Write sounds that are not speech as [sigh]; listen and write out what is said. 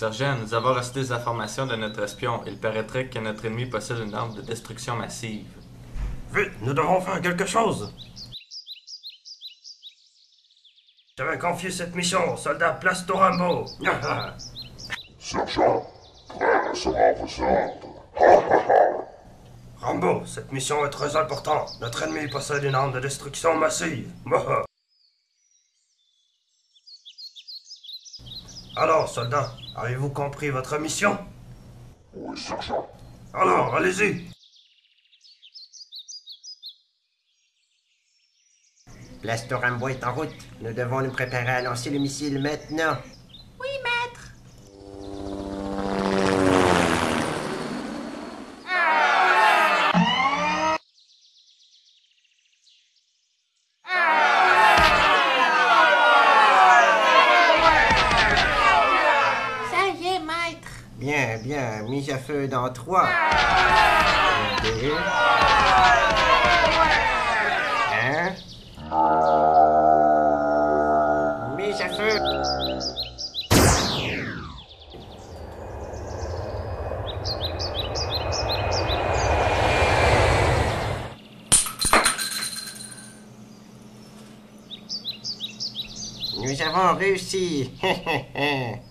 Sergent, nous avons reçu des informations de notre espion. Il paraîtrait que notre ennemi possède une arme de destruction massive. Vite, nous devons faire quelque chose. J'avais confié cette mission au soldat Plasto Rambo. [laughs] Sergent, prêt recevra vos ordres. Rambo, cette mission est très importante. Notre ennemi possède une arme de destruction massive. [laughs] Alors, soldat, avez-vous compris votre mission? Oui, sergent. Alors, allez-y. Plastorambo est en route. Nous devons nous préparer à lancer le missile maintenant. Bien, bien. Mise à feu dans trois. Deux. Un. Mise à feu. Nous avons réussi. [laughs]